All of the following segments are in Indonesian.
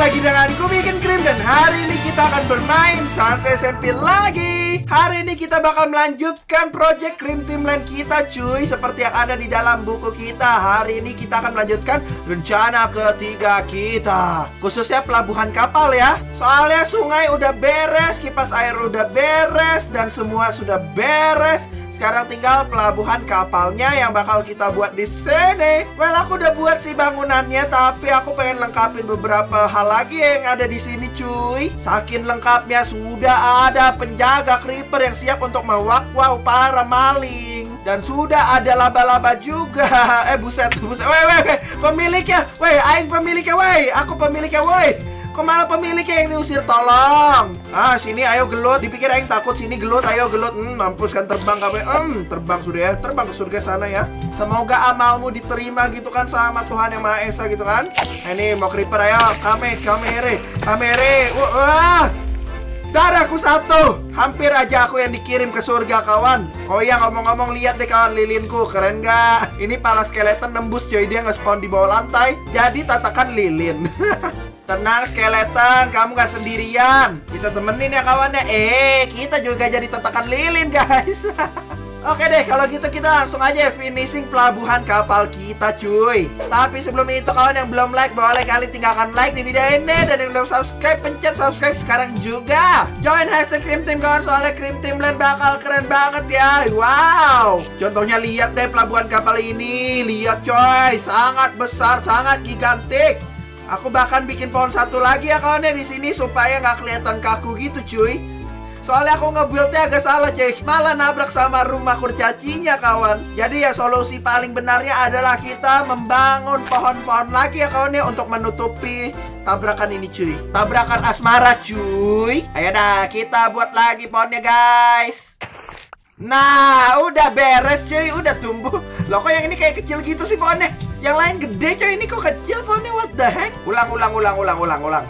lagi dengan ku bikin krim dan hari ini kita akan bermain Sans SMP lagi. Hari ini kita bakal melanjutkan project krim Land kita cuy seperti yang ada di dalam buku kita. Hari ini kita akan melanjutkan rencana ketiga kita. Khususnya pelabuhan kapal ya. Soalnya sungai udah beres, kipas air udah beres dan semua sudah beres. Sekarang tinggal pelabuhan kapalnya yang bakal kita buat di sini. Well, aku udah buat sih bangunannya, tapi aku pengen lengkapin beberapa hal lagi yang ada di sini, cuy. Saking lengkapnya sudah ada penjaga creeper yang siap untuk mewak-wow para maling. Dan sudah ada laba-laba juga. Eh, buset, buset. Weh, weh, weh. Pemiliknya. Weh, aing pemiliknya, weh. Aku pemiliknya, weh. Ke mana pemiliknya yang diusir? Tolong. Ah, sini ayo gelut. Dipikir aing takut sini gelut. Ayo gelut. Hmm, mampus kan terbang kamu. Hmm, terbang sudah ya. Terbang ke surga sana ya. Semoga amalmu diterima gitu kan sama Tuhan yang Maha Esa gitu kan. Nah, ini mau creeper ayo. Kame, kamere, kamere. Wah. Darahku satu Hampir aja aku yang dikirim ke surga kawan Oh iya ngomong-ngomong lihat deh kawan lilinku Keren gak? Ini pala skeleton nembus coy Dia nge-spawn di bawah lantai Jadi tatakan lilin Tenang skeleton, kamu gak sendirian. Kita temenin ya kawannya. Eh, kita juga jadi tatakan lilin guys. Oke deh, kalau gitu kita langsung aja finishing pelabuhan kapal kita cuy. Tapi sebelum itu kawan yang belum like, boleh kali tinggalkan like di video ini. Dan yang belum subscribe, pencet subscribe sekarang juga. Join hashtag Cream Team kawan, soalnya Cream Team Land bakal keren banget ya. Wow. Contohnya lihat deh pelabuhan kapal ini. Lihat coy, sangat besar, sangat gigantik. Aku bahkan bikin pohon satu lagi ya kawannya di sini supaya nggak kelihatan kaku gitu cuy. Soalnya aku ngebuildnya agak salah cuy Malah nabrak sama rumah kurcacinya kawan. Jadi ya solusi paling benarnya adalah kita membangun pohon-pohon lagi ya kawan ya Untuk menutupi tabrakan ini cuy. Tabrakan asmara cuy. Ayo dah kita buat lagi pohonnya guys. Nah udah beres cuy. Udah tumbuh. Loh kok yang ini kayak kecil gitu sih pohonnya? Yang lain gede coy, ini kok kecil pohonnya? What the heck? Ulang, ulang, ulang, ulang, ulang, ulang.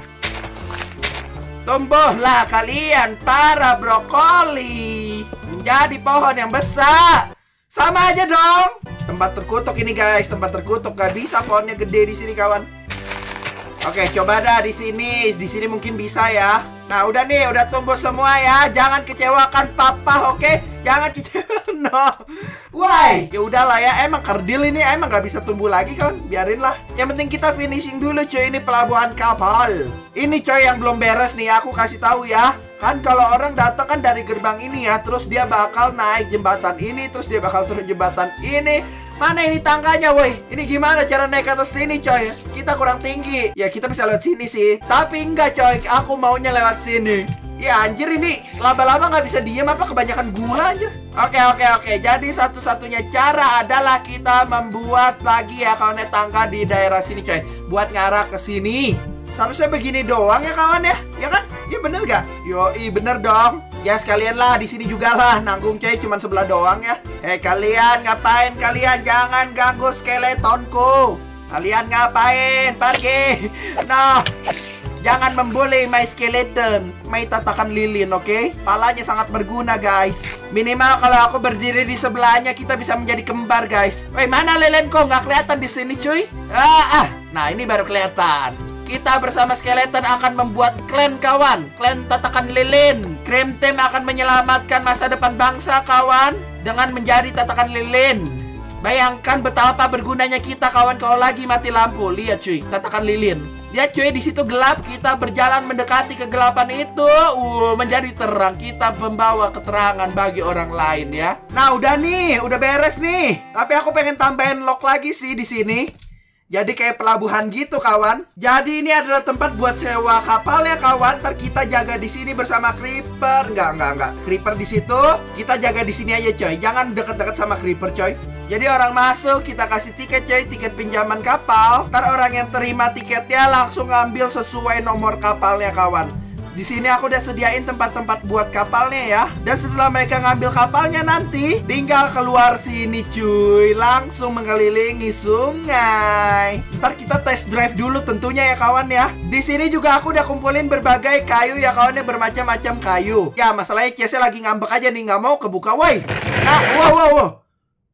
Tumbuhlah kalian para brokoli menjadi pohon yang besar. Sama aja dong. Tempat terkutuk ini guys, tempat terkutuk gak bisa pohonnya gede di sini kawan. Oke, coba dah di sini. Di sini mungkin bisa ya. Nah, udah nih, udah tumbuh semua ya. Jangan kecewakan papa, oke? Jangan kecewa. no. Why? Ya udahlah ya, emang kerdil ini emang gak bisa tumbuh lagi kan? Biarin lah. Yang penting kita finishing dulu cuy ini pelabuhan kapal. Ini coy yang belum beres nih, aku kasih tahu ya. Kan kalau orang datang kan dari gerbang ini ya, terus dia bakal naik jembatan ini, terus dia bakal turun jembatan ini. Mana ini tangganya, woi? Ini gimana cara naik ke atas sini, coy? Kita kurang tinggi. Ya, kita bisa lewat sini sih. Tapi enggak, coy. Aku maunya lewat sini. Ya, anjir ini laba-laba nggak bisa diem apa kebanyakan gula, anjir. Oke oke oke Jadi satu-satunya cara adalah kita membuat lagi ya kawannya tangga di daerah sini coy Buat ngarah ke sini Seharusnya begini doang ya kawan ya Ya kan? Ya bener gak? Yoi bener dong Ya sekalian lah di sini juga lah nanggung coy cuman sebelah doang ya. Eh kalian ngapain kalian jangan ganggu skeletonku. Kalian ngapain? Pergi. Nah, Jangan membuli my skeleton May tatakan lilin, oke? Okay? Palanya sangat berguna, guys Minimal kalau aku berdiri di sebelahnya Kita bisa menjadi kembar, guys Woi, mana lilinku? Nggak kelihatan di sini, cuy ah, ah. Nah, ini baru kelihatan Kita bersama skeleton akan membuat klan, kawan. Klan tatakan lilin. Cream Team akan menyelamatkan masa depan bangsa, kawan Dengan menjadi tatakan lilin. Bayangkan betapa bergunanya kita kawan. Kalau lagi mati lampu Lihat cuy, tatakan lilin. Ya cuy, di situ gelap, kita berjalan mendekati kegelapan itu, uh, menjadi terang. Kita membawa keterangan bagi orang lain ya. Nah, udah nih, udah beres nih. Tapi aku pengen tambahin lock lagi sih di sini. Jadi kayak pelabuhan gitu kawan. Jadi ini adalah tempat buat sewa kapal ya kawan. Ntar kita jaga di sini bersama Creeper. Enggak, enggak, enggak. Creeper di situ. Kita jaga di sini aja coy. Jangan deket-deket sama Creeper coy. Jadi orang masuk kita kasih tiket coy, tiket pinjaman kapal. Ntar orang yang terima tiketnya langsung ngambil sesuai nomor kapalnya kawan. Di sini aku udah sediain tempat-tempat buat kapalnya ya. Dan setelah mereka ngambil kapalnya nanti, tinggal keluar sini cuy, langsung mengelilingi sungai. Ntar kita test drive dulu tentunya ya kawan ya. Di sini juga aku udah kumpulin berbagai kayu ya kawannya bermacam-macam kayu. Ya masalahnya CS lagi ngambek aja nih nggak mau kebuka, woi. Nah, wow wow wow.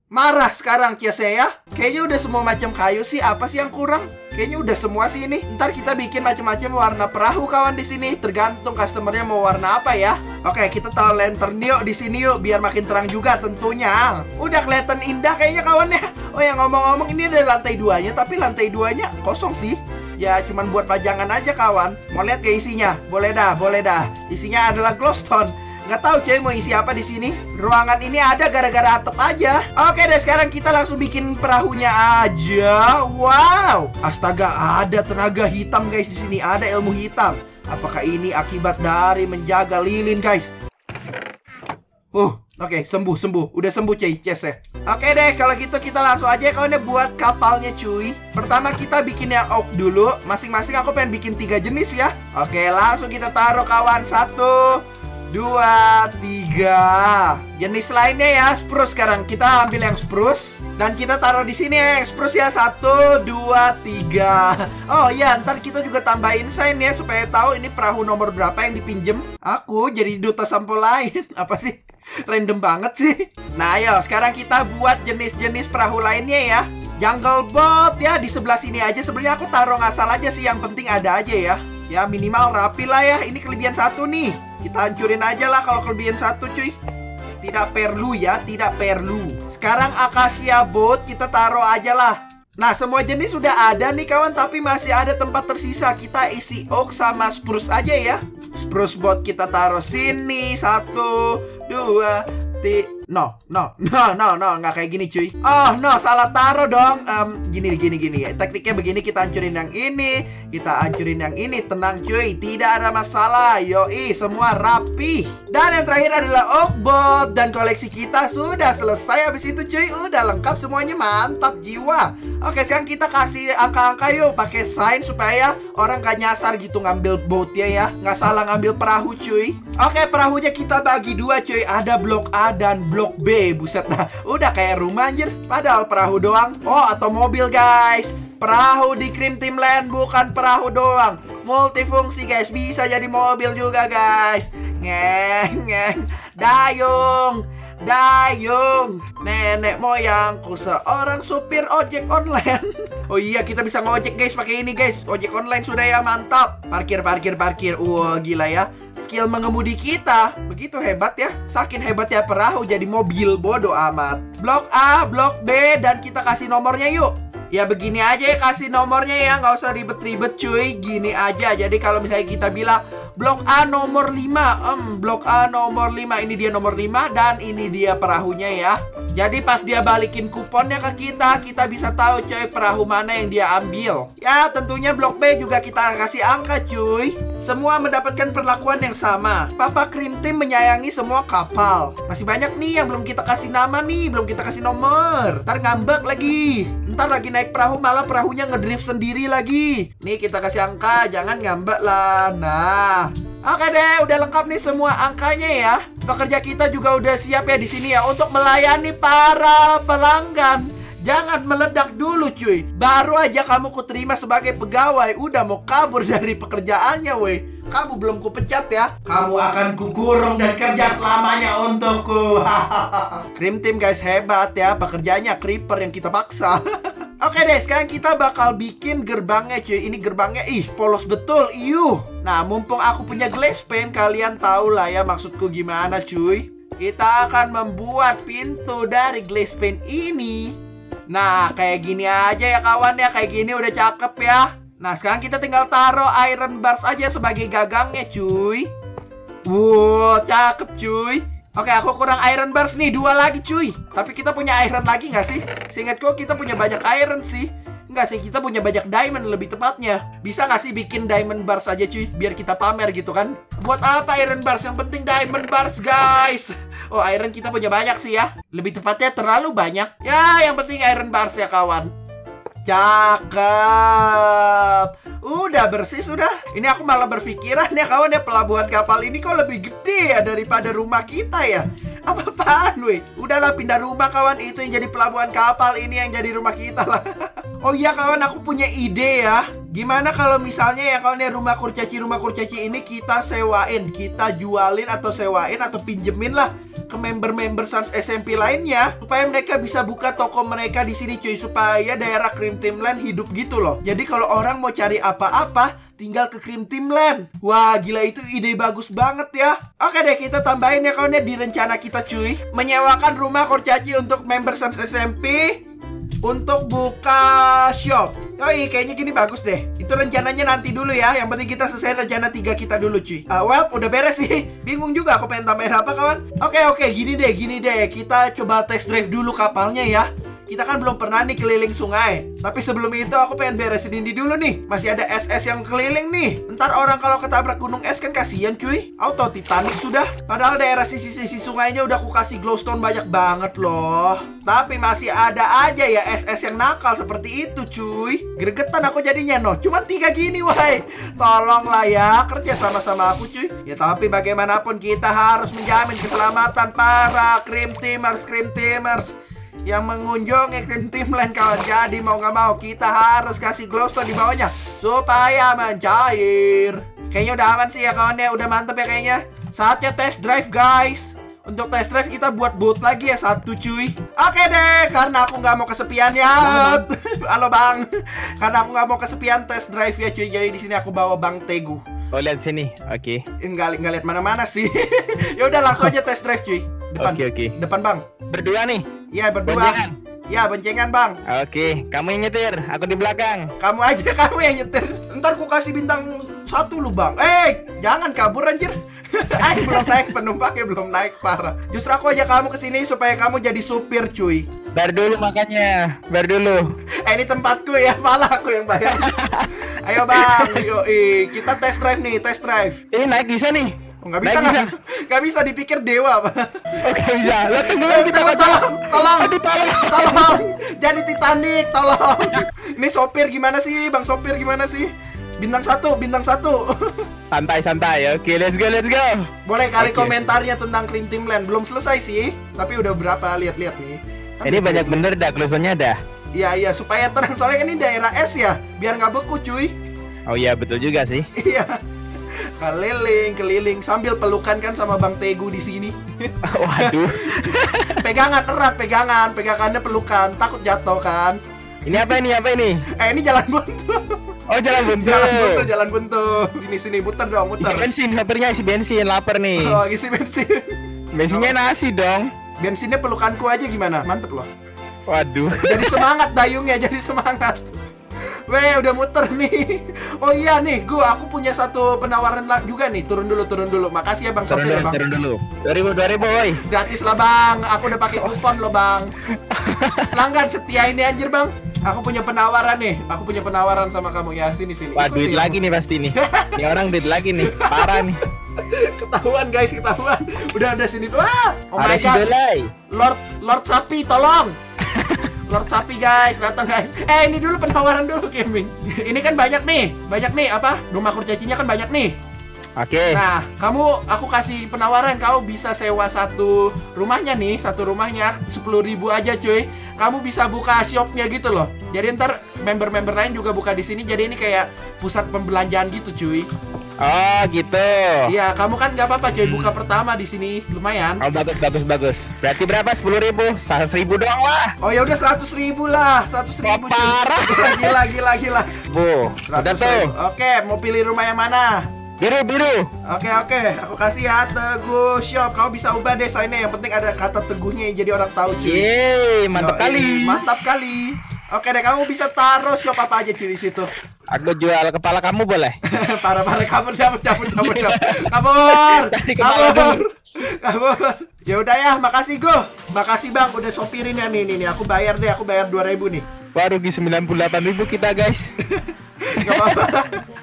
Marah sekarang Ciase ya Kayaknya udah semua macam kayu sih Apa sih yang kurang? Kayaknya udah semua sih ini. Ntar kita bikin macam-macam warna perahu kawan di sini. Tergantung customernya mau warna apa ya. Oke, kita taruh lantern yuk di sini yuk biar makin terang juga tentunya. Udah kelihatan indah kayaknya kawannya. Oh ya ngomong-ngomong ini ada lantai duanya tapi lantai duanya kosong sih. Ya cuman buat pajangan aja kawan. Mau lihat ke isinya? Boleh dah, boleh dah. Isinya adalah glowstone. Nggak tahu cuy mau isi apa di sini. Ruangan ini ada gara-gara atap aja. Oke deh, sekarang kita langsung bikin perahunya aja. Wow, astaga ada tenaga hitam guys di sini. Ada ilmu hitam. Apakah ini akibat dari menjaga lilin guys? Uh, oke okay, sembuh sembuh. Udah sembuh cuy, Ces ya. Oke deh, kalau gitu kita langsung aja kalau ini buat kapalnya cuy. Pertama kita bikin yang oak dulu. Masing-masing aku pengen bikin tiga jenis ya. Oke, langsung kita taruh kawan satu, dua, tiga. Jenis lainnya ya spruce sekarang. Kita ambil yang spruce dan kita taruh di sini ya yang spruce ya satu, dua, tiga. Oh ya, ntar kita juga tambahin sign ya supaya tahu ini perahu nomor berapa yang dipinjem. Aku jadi duta sampel lain. Apa sih? Random banget sih. Nah, ayo sekarang kita buat jenis-jenis perahu lainnya ya. Jungle boat ya di sebelah sini aja. Sebenarnya aku taruh ngasal aja sih. Yang penting ada aja ya. Ya minimal rapi lah ya. Ini kelebihan satu nih. Kita hancurin aja lah kalau kelebihan satu cuy. Tidak perlu ya, tidak perlu. Sekarang akasia boat kita taruh aja lah. Nah, semua jenis sudah ada nih kawan, tapi masih ada tempat tersisa. Kita isi oak sama spruce aja ya. Spruce boat kita taruh sini. Satu, dua, tiga. No, no, no, no, no, nggak kayak gini cuy. Oh, no, salah taruh dong. Um, gini, gini, gini. Tekniknya begini, kita hancurin yang ini, kita hancurin yang ini. Tenang cuy, tidak ada masalah. Yoi, semua rapi. Dan yang terakhir adalah Oakbot. Dan koleksi kita sudah selesai. Habis itu cuy, udah lengkap semuanya. Mantap jiwa. Oke, sekarang kita kasih angka-angka yuk. Pakai sign supaya orang gak nyasar gitu ngambil boatnya ya. Nggak salah ngambil perahu cuy. Oke, perahunya kita bagi dua cuy. Ada blok A dan blok B. Buset dah. Udah kayak rumah anjir. Padahal perahu doang. Oh, atau mobil guys. Perahu di Krim Team Land bukan perahu doang. Multifungsi guys. Bisa jadi mobil juga guys. Ngeng, ngeng. Dayung. Dayung Nenek moyangku seorang supir ojek online. Oh iya kita bisa ngojek guys pakai ini guys. Ojek online sudah ya mantap. Parkir parkir parkir. Wah gila ya. Skill mengemudi kita. Begitu hebat ya. Saking hebat ya perahu jadi mobil Bodoh amat. Blok A, blok B Dan kita kasih nomornya yuk Ya begini aja ya kasih nomornya ya nggak usah ribet-ribet cuy Gini aja jadi kalau misalnya kita bilang Blok A nomor 5 um, Blok A nomor 5 Ini dia nomor 5 Dan ini dia perahunya ya jadi pas dia balikin kuponnya ke kita, kita bisa tahu cuy perahu mana yang dia ambil. Ya tentunya blok B juga kita kasih angka cuy. Semua mendapatkan perlakuan yang sama. Papa Krim Team menyayangi semua kapal. Masih banyak nih yang belum kita kasih nama nih, belum kita kasih nomor. Ntar ngambek lagi. Ntar lagi naik perahu malah perahunya ngedrift sendiri lagi. Nih kita kasih angka, jangan ngambek lah. Nah, Oke deh, udah lengkap nih semua angkanya ya. Pekerja kita juga udah siap ya di sini ya untuk melayani para pelanggan. Jangan meledak dulu cuy. Baru aja kamu kuterima sebagai pegawai, udah mau kabur dari pekerjaannya weh. Kamu belum kupecat ya. Kamu akan kukurung dan kerja selamanya untukku. Krim Team guys hebat ya. Pekerjaannya creeper yang kita paksa. Oke deh, sekarang kita bakal bikin gerbangnya cuy. Ini gerbangnya, ih polos betul, iuh. Nah, mumpung aku punya glass pane, kalian tahu lah ya maksudku gimana cuy. Kita akan membuat pintu dari glass pane ini. Nah, kayak gini aja ya kawan ya, kayak gini udah cakep ya. Nah, sekarang kita tinggal taruh iron bars aja sebagai gagangnya cuy. Wow, cakep cuy. Oke, aku kurang iron bars nih, dua lagi cuy. Tapi kita punya iron lagi nggak sih? Seingatku kita punya banyak iron sih. Enggak sih, kita punya banyak diamond lebih tepatnya. Bisa nggak sih bikin diamond bars aja cuy, biar kita pamer gitu kan? Buat apa iron bars? Yang penting diamond bars guys. Oh, iron kita punya banyak sih ya. Lebih tepatnya terlalu banyak. Ya, yang penting iron bars ya kawan. Cakep. Udah bersih sudah. Ini aku malah berpikiran ya kawan ya Pelabuhan kapal ini kok lebih gede ya Daripada rumah kita ya. Apa-apaan weh? Udahlah pindah rumah kawan. Itu yang jadi pelabuhan kapal Ini yang jadi rumah kita lah. Oh iya kawan aku punya ide ya. Gimana kalau misalnya ya kawan ya rumah kurcaci rumah kurcaci ini kita sewain Kita jualin atau sewain atau pinjemin lah ke member-member Sans SMP lainnya supaya mereka bisa buka toko mereka di sini cuy supaya daerah Krim Timland hidup gitu loh. Jadi kalau orang mau cari apa-apa tinggal ke Krim Timland. Wah, gila itu ide bagus banget ya. Oke deh, kita tambahin ya kawannya di rencana kita cuy. Menyewakan rumah kurcaci untuk member Sans SMP untuk buka shop. Oh iya, kayaknya gini bagus deh. Itu rencananya nanti dulu ya. Yang penting kita selesai rencana tiga kita dulu, cuy. Uh, well, udah beres sih. Bingung juga aku pengen tambahin apa, kawan. Oke, oke, gini deh, gini deh. Kita coba test drive dulu kapalnya ya kita kan belum pernah nih keliling sungai. Tapi sebelum itu aku pengen beresin ini dulu nih. Masih ada SS yang keliling nih. Ntar orang kalau ketabrak gunung es kan kasihan cuy. Auto Titanic sudah. Padahal daerah sisi-sisi sungainya udah aku kasih glowstone banyak banget loh. Tapi masih ada aja ya SS yang nakal seperti itu cuy. Gregetan aku jadinya no. Cuman tiga gini wahai. Tolonglah ya kerja sama-sama aku cuy. Ya tapi bagaimanapun kita harus menjamin keselamatan para krim timers, krim timers yang mengunjungi Cream Team Land kawan. Jadi mau nggak mau kita harus kasih glowstone di bawahnya supaya mencair. Kayaknya udah aman sih ya kawan ya, udah mantep ya kayaknya. Saatnya test drive guys. Untuk test drive kita buat boot lagi ya satu cuy. Oke deh, karena aku nggak mau kesepian ya. Halo bang, karena aku nggak mau kesepian test drive ya cuy. Jadi di sini aku bawa bang Teguh. Oh lihat sini, oke. Okay. Enggak enggak lihat mana-mana sih. ya udah langsung aja test drive cuy. Depan. Oke okay, oke. Okay. Depan bang. Berdua nih. Iya berdua. Boncengan. Ya boncengan bang. Oke, kamu yang nyetir, aku di belakang. Kamu aja kamu yang nyetir. Ntar ku kasih bintang satu lu bang. Eh, jangan kabur anjir. Ay, belum naik penumpangnya belum naik parah. Justru aku aja kamu ke sini supaya kamu jadi supir cuy. Bayar dulu makanya, bayar dulu. Eh ini tempatku ya, malah aku yang bayar. Ayo bang, ayo, eh, kita test drive nih, test drive. Ini naik bisa nih. Oh, nggak bisa nggak nggak bisa. dipikir dewa apa oh, bisa. Lo tunggu tolong tolong tolong. Aduh, tolong. Tolong. Jadi Titanic tolong. Ini sopir gimana sih bang sopir gimana sih? Bintang satu bintang satu. Santai santai. Oke let's go let's go. Boleh kali okay. komentarnya tentang Cream Team Land. Belum selesai sih tapi udah berapa? Lihat-lihat nih. Tapi ini banyak bener dah klosennya dah. Iya iya. Supaya terang soalnya kan ini daerah es ya. Biar nggak beku cuy. Oh iya betul juga sih. Iya keliling keliling sambil pelukan kan sama Bang Tegu di sini. Waduh. pegangan erat, pegangan, pegangannya pelukan, takut jatuh kan. Ini apa ini? Apa ini? Eh ini jalan buntu. Oh jalan buntu. Jalan buntu, jalan buntu. Sini sini muter dong, muter. Isi bensin, sopirnya isi bensin, lapar nih. Oh isi bensin. Bensinnya oh. nasi dong. Bensinnya pelukanku aja gimana? Mantep loh. Waduh. Jadi semangat dayungnya, jadi semangat. Weh, udah muter nih. Oh iya nih, gua aku punya satu penawaran juga nih. Turun dulu, turun dulu. Makasih ya Bang turun Sopir ya, Bang. Turun dulu. 2000 2000, boy. Gratis lah, Bang. Aku udah pakai kupon loh, Bang. Pelanggan setia ini anjir, Bang. Aku punya penawaran nih. Aku punya penawaran sama kamu ya. Sini sini. Wah, duit ya. lagi nih pasti nih. Ini orang duit lagi nih. Parah nih. Ketahuan guys, ketahuan. Udah ada sini tuh. Oh my god. Lord Lord Sapi, tolong. Lord Sapi guys, datang guys. Eh ini dulu penawaran dulu gaming. ini kan banyak nih, banyak nih apa? Rumah kurcacinya kan banyak nih. Oke. Okay. Nah, kamu aku kasih penawaran, kamu bisa sewa satu rumahnya nih, satu rumahnya sepuluh ribu aja cuy. Kamu bisa buka shopnya gitu loh. Jadi ntar member-member lain juga buka di sini. Jadi ini kayak pusat pembelanjaan gitu cuy. Oh gitu. Iya, kamu kan nggak apa-apa cuy buka pertama di sini lumayan. Oh bagus bagus bagus. Berarti berapa? Sepuluh ribu, seratus ribu doang lah. Oh ya udah seratus ribu lah, seratus ribu. cuy. parah. Gila gila gila. Bu, udah tuh. Oke, mau pilih rumah yang mana? Biru biru. Oke oke, aku kasih ya Teguh Shop. Kau bisa ubah desainnya. Yang penting ada kata teguhnya jadi orang tahu cuy. Yeay, mantap Yo, kali. Mantap kali. Oke deh, kamu bisa taruh shop apa aja cuy di situ. Aku jual kepala kamu boleh? para para kabur cabut cabut cabut cabut. Kabur. kabur. Kabur. Ya udah ya, makasih go. Makasih Bang udah sopirin ya nih nih, nih. aku bayar deh, aku bayar 2000 nih. Wah rugi 98.000 kita guys.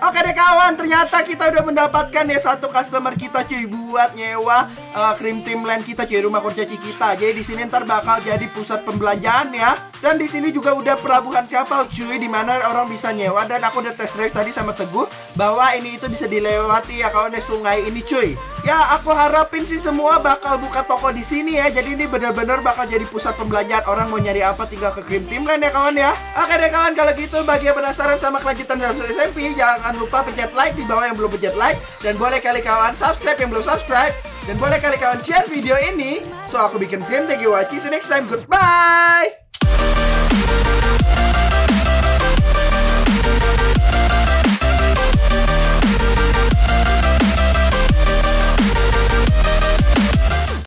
Oke deh kawan, ternyata kita udah mendapatkan ya satu customer kita cuy buat nyewa uh, Cream Team Land kita cuy, rumah kurcaci kita. Jadi di sini ntar bakal jadi pusat pembelanjaan ya. Dan di sini juga udah pelabuhan kapal cuy di mana orang bisa nyewa dan aku udah test drive tadi sama Teguh bahwa ini itu bisa dilewati ya kawan sungai ini cuy. Ya, aku harapin sih semua bakal buka toko di sini ya. Jadi ini benar-benar bakal jadi pusat pembelanjaan. Orang mau nyari apa tinggal ke Cream Team Land ya kawan ya. Oke deh kawan, kalau gitu bagi yang penasaran sama kelanjutan Samsung SMP, jangan lupa pencet like di bawah yang belum pencet like dan boleh kali kawan subscribe yang belum subscribe dan boleh kali kawan share video ini. So aku bikin game thank you watching. See you next time. Goodbye. Bye.